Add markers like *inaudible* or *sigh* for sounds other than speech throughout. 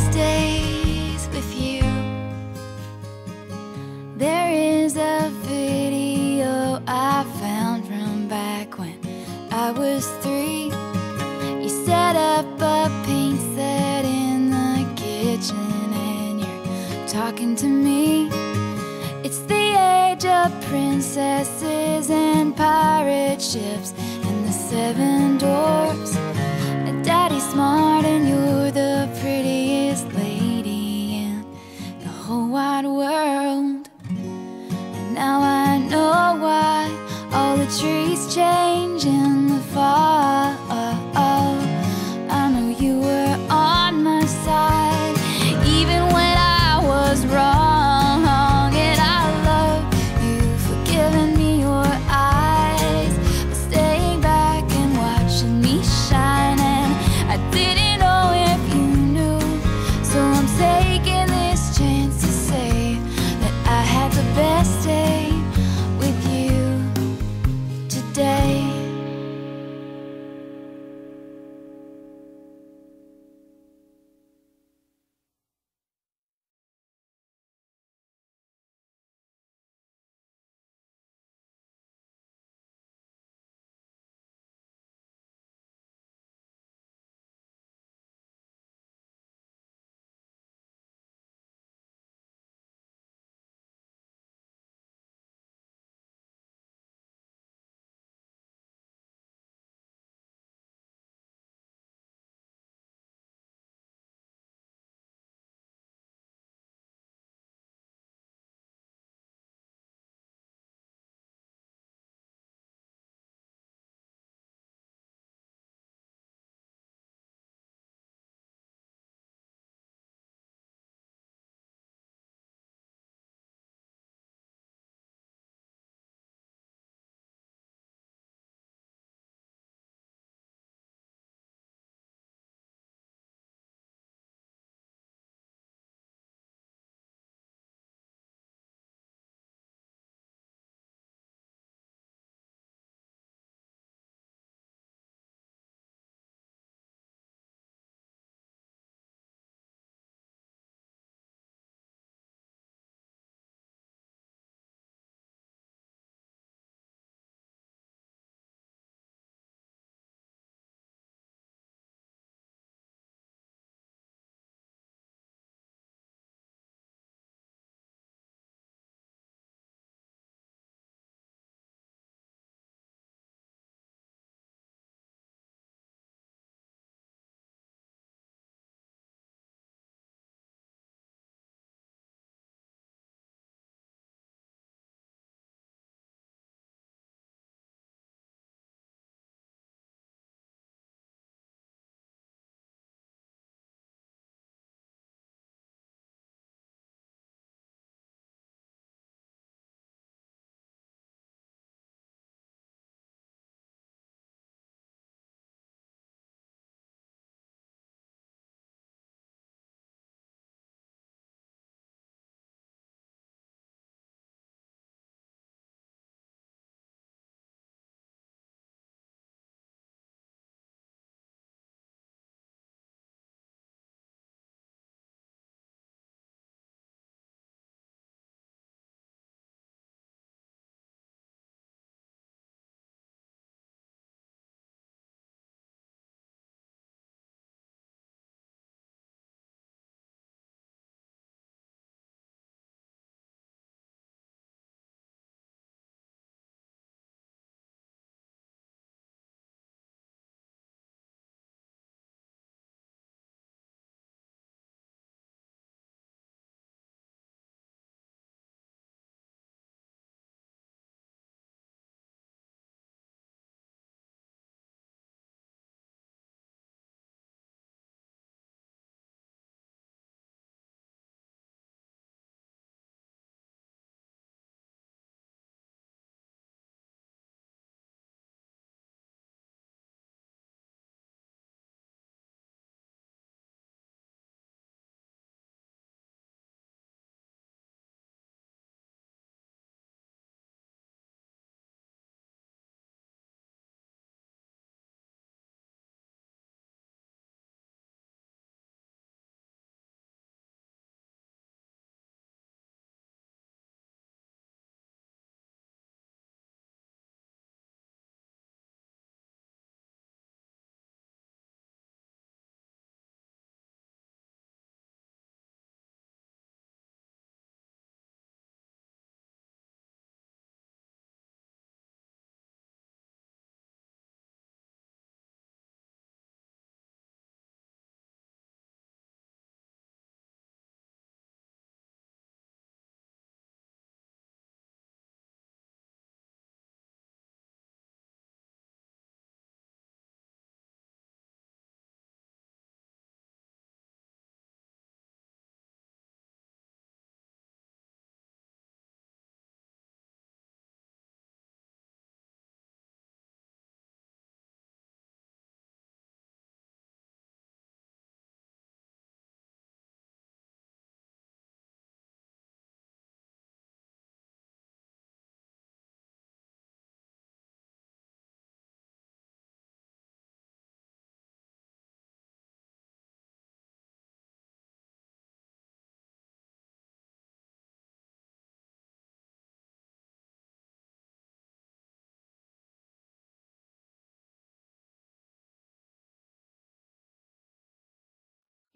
last days with you. There is a video I found from back when I was three. You set up a paint set in the kitchen and you're talking to me. It's the age of princesses and pirate ships and the seven dwarfs. Trees change in the fall.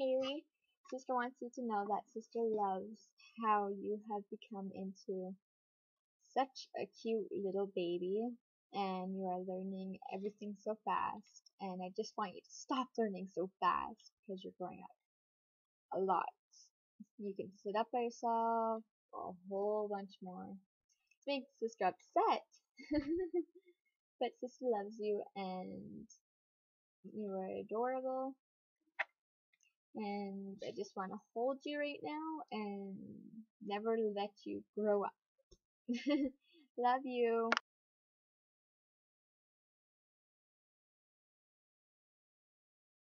Hailey, sister wants you to know that sister loves how you have become into such a cute little baby and you are learning everything so fast and I just want you to stop learning so fast because you're growing up a lot. You can sit up by yourself, a whole bunch more. It makes sister upset. *laughs* but sister loves you and you are adorable. And I just want to hold you right now and never let you grow up. *laughs* Love you.